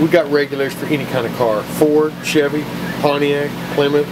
we got regulars for any kind of car. Ford, Chevy, Pontiac, Plymouth,